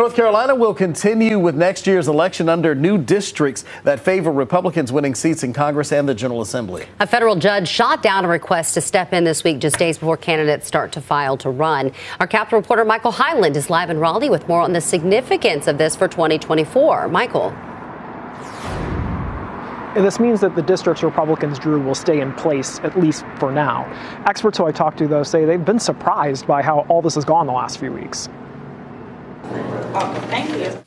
North Carolina will continue with next year's election under new districts that favor Republicans winning seats in Congress and the General Assembly. A federal judge shot down a request to step in this week just days before candidates start to file to run. Our Capitol reporter Michael Hyland is live in Raleigh with more on the significance of this for 2024. Michael. And this means that the districts Republicans drew will stay in place, at least for now. Experts who I talked to, though, say they've been surprised by how all this has gone the last few weeks.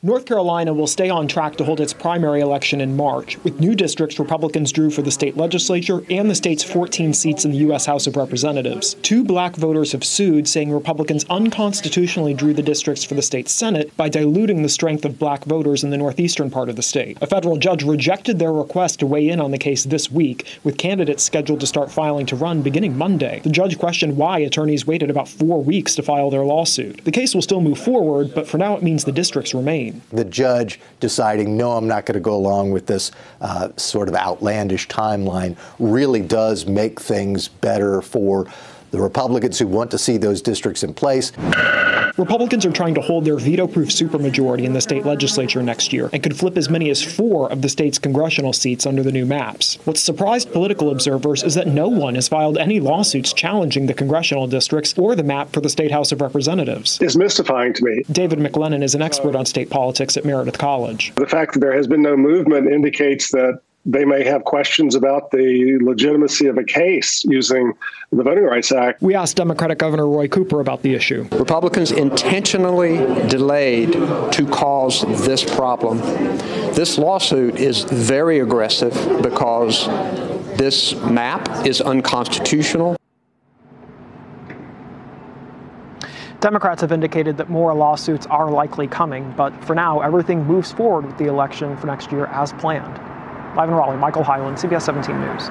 North Carolina will stay on track to hold its primary election in March, with new districts Republicans drew for the state legislature and the state's 14 seats in the U.S. House of Representatives. Two black voters have sued, saying Republicans unconstitutionally drew the districts for the state Senate by diluting the strength of black voters in the northeastern part of the state. A federal judge rejected their request to weigh in on the case this week, with candidates scheduled to start filing to run beginning Monday. The judge questioned why attorneys waited about four weeks to file their lawsuit. The case will still move forward, but for now it means the districts remain. The judge deciding, no, I'm not going to go along with this uh, sort of outlandish timeline really does make things better for the Republicans who want to see those districts in place. Republicans are trying to hold their veto proof supermajority in the state legislature next year and could flip as many as four of the state's congressional seats under the new maps. What surprised political observers is that no one has filed any lawsuits challenging the congressional districts or the map for the state House of Representatives. It's mystifying to me. David McLennan is an expert on state politics at Meredith College. The fact that there has been no movement indicates that they may have questions about the legitimacy of a case using the Voting Rights Act. We asked Democratic Governor Roy Cooper about the issue. Republicans intentionally delayed to cause this problem. This lawsuit is very aggressive because this map is unconstitutional. Democrats have indicated that more lawsuits are likely coming, but for now, everything moves forward with the election for next year as planned. Live in Raleigh, Michael Hyland, CBS 17 News.